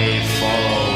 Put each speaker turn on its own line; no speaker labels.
follow.